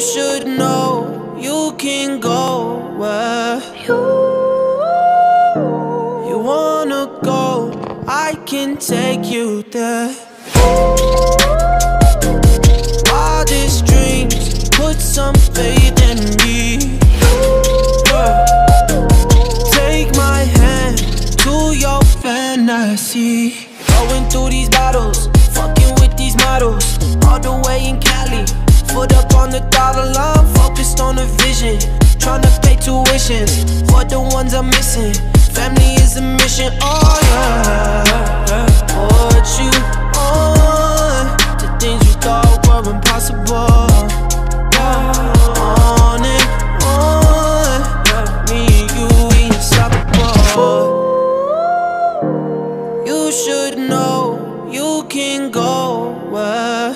You should know you can go where you, you wanna go. I can take you there. Wildest dreams, put some faith in me. Yeah. Take my hand to your fantasy. Going through these battles, Out of love, focused on a vision. Trying to pay tuition for the ones I'm missing. Family is a mission, oh yeah. Put you on The things you thought were impossible. On and on. Me and you, we unstoppable. You should know you can go where